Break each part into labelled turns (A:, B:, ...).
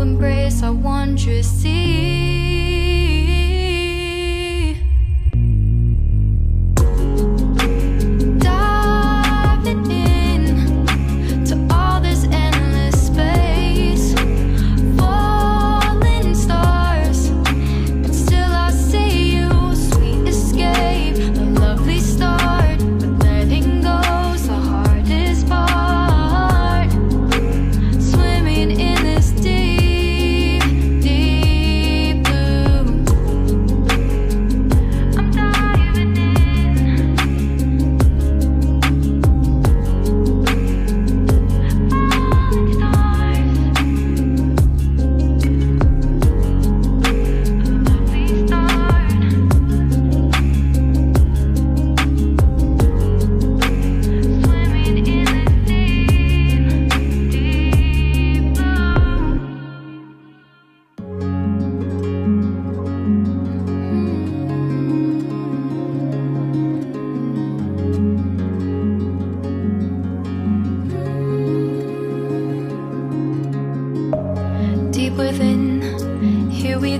A: embrace our wondrous sea.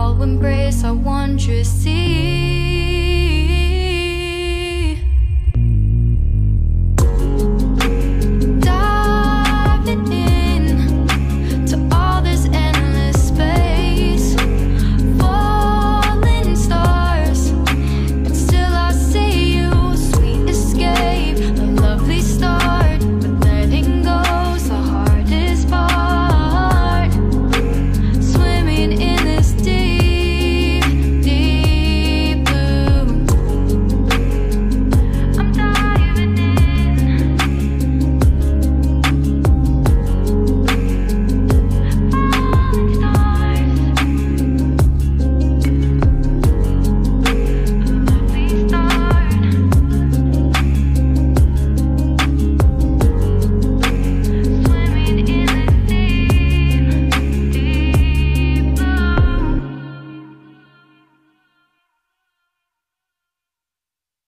A: I'll embrace our wondrous sea.